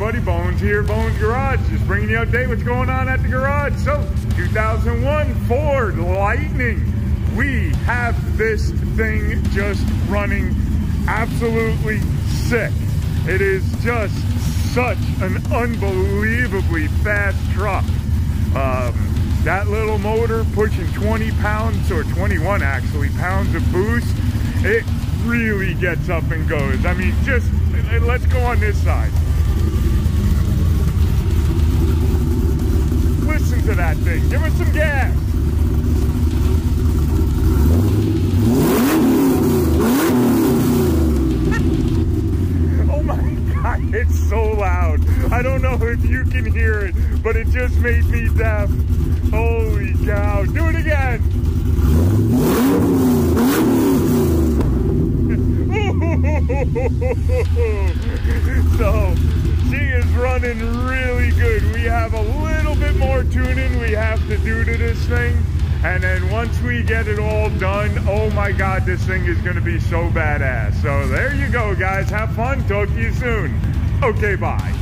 everybody, Bonez here, Bonez Garage, just bringing you an update what's going on at the garage. So, 2001 Ford Lightning. We have this thing just running absolutely sick. It is just such an unbelievably fast truck. Um, that little motor pushing 20 pounds, or 21 actually, pounds of boost, it really gets up and goes. I mean, just, let's go on this side. Listen to that thing. Give it some gas. Oh my God, it's so loud. I don't know if you can hear it, but it just made me deaf. Holy cow. Do it again. so she is running more tuning we have to do to this thing. And then once we get it all done, oh my God, this thing is gonna be so badass. So there you go, guys. Have fun. Talk to you soon. Okay, bye.